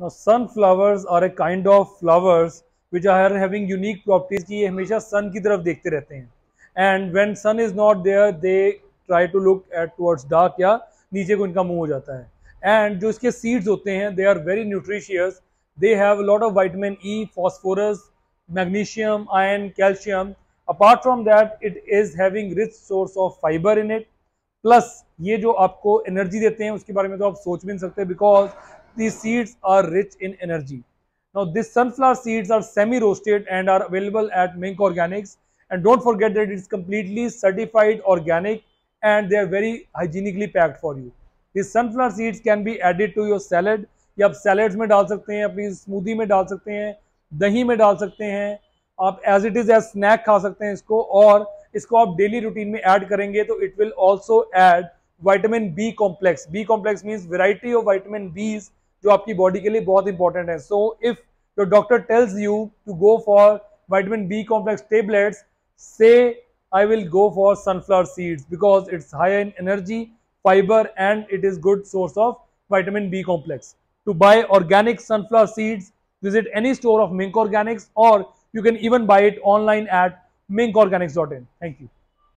Now sunflowers are a kind of flowers which are having unique properties कि ये हमेशा sun की तरफ़ देखते रहते हैं and when sun is not there they try to look at towards dark या नीचे को इनका मुँह हो जाता है and जो इसके seeds होते हैं they are very nutritious they have a lot of vitamin E phosphorus magnesium iron calcium apart from that it is having rich source of fiber in it plus ये जो आपको एनर्जी देते हैं उसके बारे में तो आप सोच भी नहीं सकते because these seeds are rich in energy. Now these sunflower seeds are semi-roasted and are available at Mink Organics and don't forget that it's completely certified organic and they are very hygienically packed for you. These sunflower seeds can be added to your salad या आप salads में डाल सकते हैं अपनी smoothie में डाल सकते हैं दही में डाल सकते हैं आप as it is as snack खा सकते हैं इसको और इसको आप डेली रूटीन में ऐड करेंगे तो it will also add vitamin B complex. B complex means variety of vitamin B's जो आपकी बॉडी के लिए बहुत इंपॉर्टेंट है so if your doctor tells you to go for vitamin B complex tablets say I will go for sunflower seeds because it's high in energy fibre and it is good source of vitamin B complex. To buy organic sunflower seeds, visit any store of Mink Organics or you can even buy it online at minkorganics.in. Thank you.